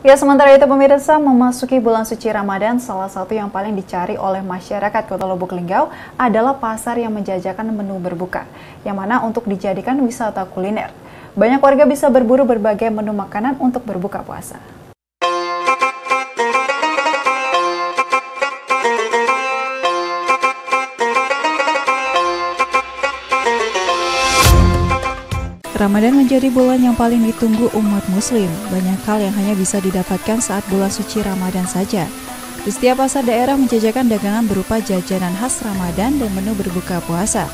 Ya, sementara itu pemirsa memasuki bulan suci Ramadan, salah satu yang paling dicari oleh masyarakat Kota Lubuk Linggau adalah pasar yang menjajakan menu berbuka, yang mana untuk dijadikan wisata kuliner. Banyak warga bisa berburu berbagai menu makanan untuk berbuka puasa. Ramadan menjadi bulan yang paling ditunggu umat muslim. Banyak hal yang hanya bisa didapatkan saat bulan suci Ramadan saja. Di setiap pasar daerah menjajakan dagangan berupa jajanan khas Ramadan dan menu berbuka puasa.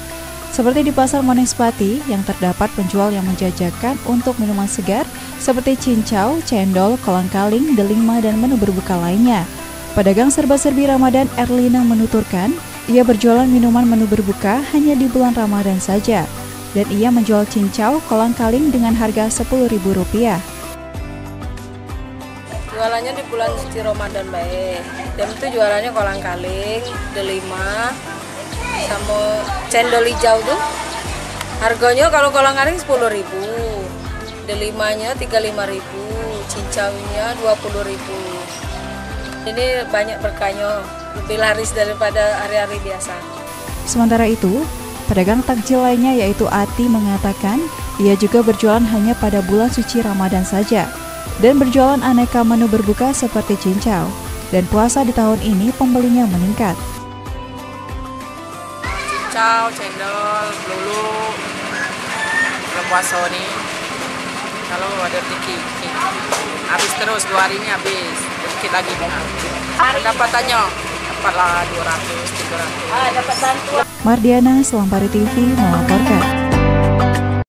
Seperti di Pasar Moningspati yang terdapat penjual yang menjajakan untuk minuman segar seperti cincau, cendol, kolang kaling, delima, dan menu berbuka lainnya. Pedagang serba-serbi Ramadan Erlina menuturkan, ia berjualan minuman menu berbuka hanya di bulan Ramadan saja dan ia menjual cincau kolang kaling dengan harga Rp10.000. Jualannya di bulan suci Ramadan baik. Dan itu jualannya kolang kaling, delima, sama cendol hijau tuh. Harganya kalau kolang kaling 10.000. Delimanya 35.000, cincaunya 20.000. Ini banyak berkahnya, lebih laris daripada hari-hari biasa. Sementara itu, Pedagang takjil lainnya yaitu Ati mengatakan ia juga berjualan hanya pada bulan suci Ramadan saja dan berjualan aneka menu berbuka seperti cincau. Dan puasa di tahun ini pembelinya meningkat. Cincau, cendol, lulu, puasa ini. Kalau ada rezeki habis terus dua hari ini habis. Sedikit lagi pendapatannya dapatlah 200 300 ah dapat bantuan Mardiana Selampari TV melaporkan